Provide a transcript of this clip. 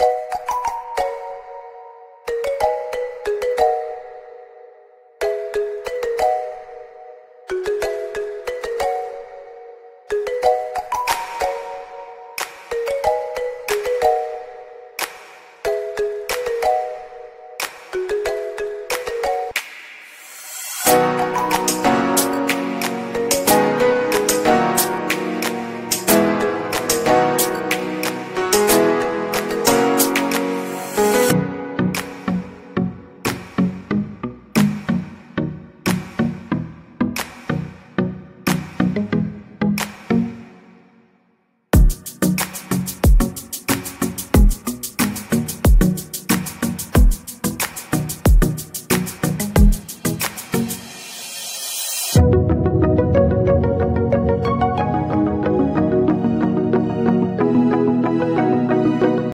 you